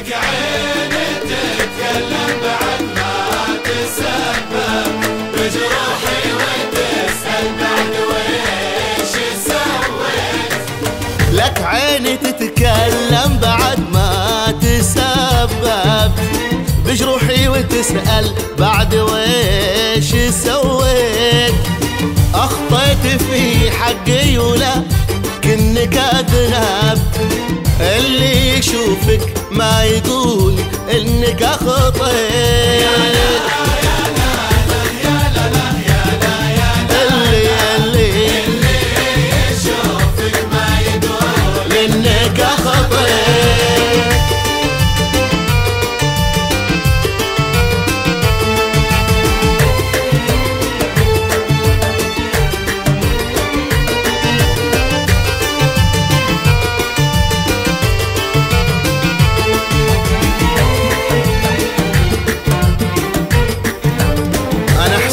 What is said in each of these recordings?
لك عين تتكلم بعد ما بجروحي وتسأل بعد ويش سويت لك عين تتكلم بعد ما تسبب بجروحي وتسأل بعد ويش سويت. أخطيت في حقي ولا كنك أذنب اللي يشوفك ما يقول انك اخطيت اللي اللي يشوفك ما يقول انك اخطيت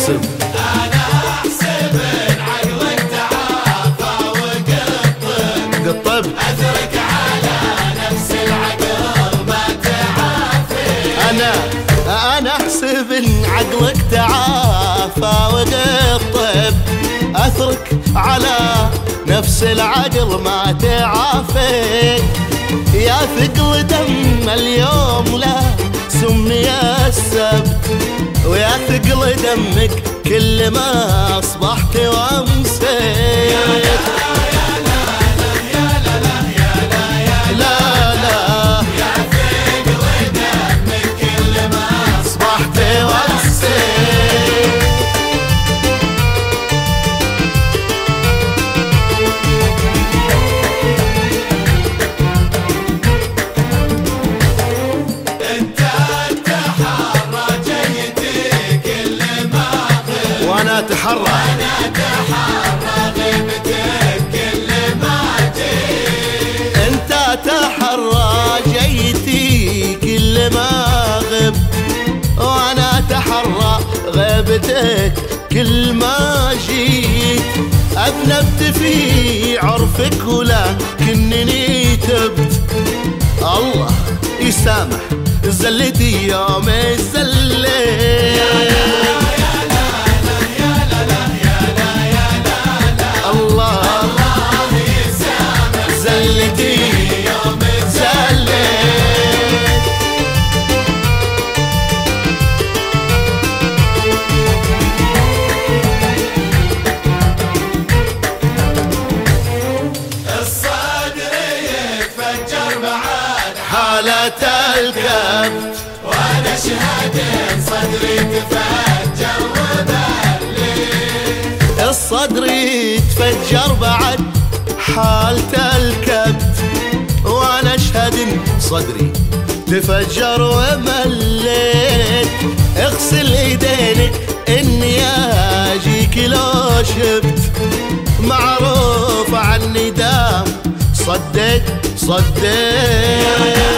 احسب أنا احسب عقلك تعافى وقطب قطب. اترك على نفس العقل ما تعافي أنا أنا أحسب إن عقلك تعافى وقطب. اثرك على نفس العقل ما تعافي يا ثقل دم اليوم لا سمي السبت. ويا ثقل دمك كل ما أصبحت وامسيت وأنا اتحرى. أنا تحرى غيبتك كل ما جيت انت تحرى جيتي كل ما غب. وأنا اتحرى غيبتك كل ما جيت. أذنبت في عرفك ولكنني تبت. الله يسامح زلتي يوم حالة الكبت وأنا اشهد ان صدري تفجر وبلي. الصدر يتفجر بعد حالة الكبت وأنا أشهد صدري تفجر ومليت. اغسل إيدينك إني آجيك لو شفت معروف عني دام صديت صديت